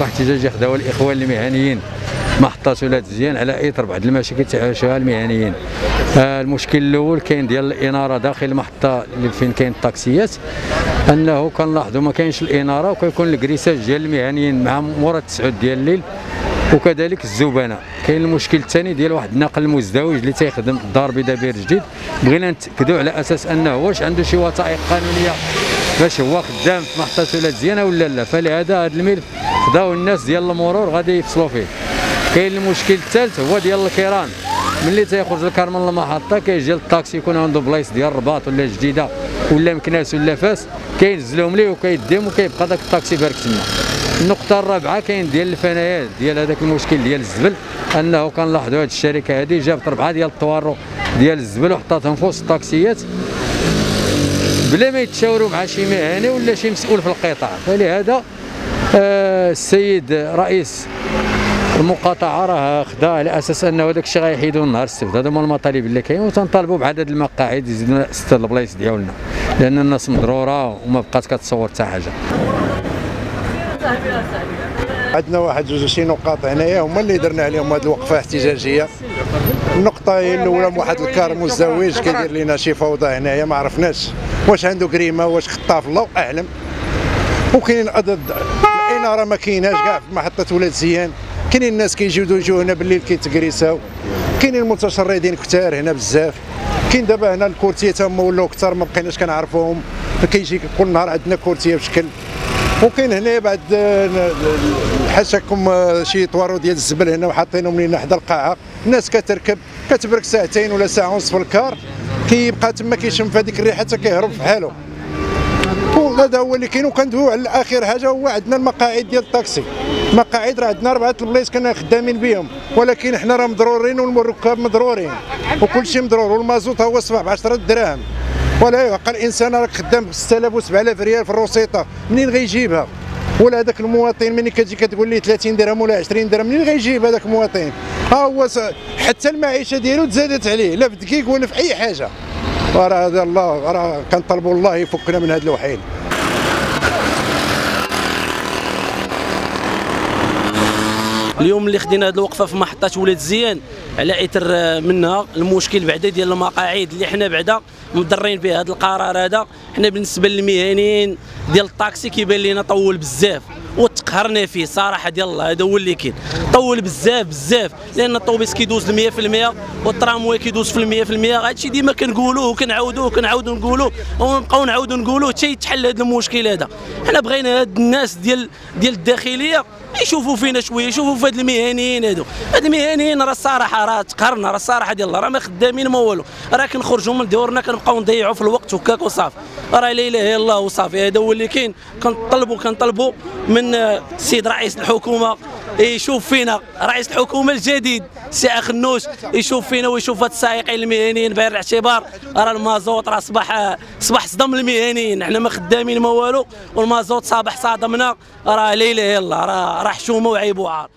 الاحتجاج خداو الاخوان المهنيين. محطة ولاد زيان على اثر بعض المشاكل تعيشها المهنيين. آه المشكل الأول كاين ديال الإنارة داخل المحطه اللي فين كاين الطاكسيات أنه كنلاحظوا ما كاينش الإنارة وكيكون الكريساج ديال المهنيين مع مورا 9 ديال الليل. وكذلك الزبناء كاين المشكل الثاني ديال واحد الناقل المزدوج اللي تيخدم الدار البيضاء بير جديد. بغينا نتأكدوا على أساس أنه واش عنده شي وثائق قانونية باش هو خدام في محطة ولاد زيانه ولا لا. فلهذا هذا الملف خداو الناس ديال المرور غادي يفصلوا فيه. كاين المشكل الثالث هو ديال الكيران. ملي تيخرج الكار من المحطة كيجي الطاكسي يكون عنده بلايص ديال الرباط ولا جديدة ولا مكناس ولا فاس. كينزلهم ليه وكيديهم وكيبقى داك الطاكسي بارك تما. النقطة الرابعة كاين ديال النفايات ديال هذاك المشكل ديال الزبل أنه كنلاحظوا هذه الشركة هذه جابت أربعة ديال الطوارو ديال الزبل وحطاتهم في وسط الطاكسيات بلا ما يتشاوروا مع شي مهني ولا شي مسؤول في القطاع. فلهذا آه السيد رئيس المقاطعة راه خدا على أساس أنه داك الشيء غيحيدوا نهار السبت. هذا هما المطالب اللي كاين وتنطالبوا بعدد المقاعد يزيدوا سته البلايص ديالنا لأن الناس مضرورة وما بقات كتصور حتى حاجة. عندنا واحد جوج شي نقاط هنايا هما اللي درنا عليهم هذه الوقفة احتجاجيه النقطة الأولى واحد الكار مزدوج كيدير لنا شي فوضى هنايا ما عرفناش واش عنده كريمة واش خطاف الله أعلم. وكاين عدد الإنارة ما كايناش كاع في محطة ولاد زيان. كاينين الناس كيجيو يجوا هنا بالليل كيتكريساو. كاينين المتشردين كثار هنا بزاف. كاين دابا هنا الكورتية تما ولاو كثار ما بقيناش كنعرفوهم. كيجي كل نهار عندنا كورتية بشكل وكاين هنا بعد حاشاكم شي طوارو ديال الزبل هنا وحاطينهم لينا حدا القاعة. الناس كتركب كتبرك ساعتين ولا ساعة ونص في الكار. كيبقى تما كيشم في هذيك الريحة حتى كيهرب في حاله وهذا هو اللي كاين. وكندويو على اخر حاجة هو عندنا المقاعد ديال الطاكسي. مقاعد راه عندنا أربعة البلايص كنا خدامين بهم ولكن حنا راه مضرورين والركاب مضرورين. وكل شيء مضرور. والمازوت هو صباح ب 10 دراهم ولا يعقل. الإنسان راك خدام ب 6000 و 7000 ريال في الروسيطه منين غيجيبها؟ ولا هذاك المواطن ملي كتجي كتقول ليه 30 درهم ولا 20 درهم منين غيجيب هذاك المواطن؟ ها هو حتى المعيشة ديالو تزادت عليه لا في دقيق ولا في أي حاجة. راه هذا الله راه كنطلبوا الله يفكنا من هذا الوحيد اليوم اللي خدينا هذه الوقفة في محطة ولاد زيان على إثر منها المشكل بعدا ديال المقاعد اللي حنا بعدا مضرين بهذا القرار هذا. حنا بالنسبة للمهنيين ديال الطاكسي كيبان لنا طول بزاف وتقهرنا فيه صراحة ديال الله هذا هو اللي كاين. طول بزاف بزاف لأن الطوبيس كيدوز 100% والترامواي كيدوز في 100% هادشي ديما كنقولوه وكنعاودوه وكنعاودوا نقولوه ونبقاو نعاودوا نقولوه حتى يتحل هذا المشكل هذا. حنا بغينا هاد الناس ديال ديال الداخلية يشوفوا فينا شوية يشوفوا في هاد المهنيين هادو. هاد المهنيين راه الصراحة راه تقهرنا راه الصراحة ديال الله راه ما خدامين ما والو. راه كنخرجوا من ديورنا كنبقاو نضيعوا في الوقت وكاك وصافي راه لا إله إلا الله وصافي. هذا هو اللي كاين. كنطلبوا كنطلبوا من السيد رئيس الحكومة يشوف فينا رئيس الحكومة الجديد سي اخنوش يشوف فينا ويشوف هاد السائقين المهنيين بعين الاعتبار. راه المازوت راه صباح صباح صدم المهنيين حنا ما خدامين ما والو والمازوت صباح صادمنا. راه لا إله إلا الله راه راه حشومه وعيب وعار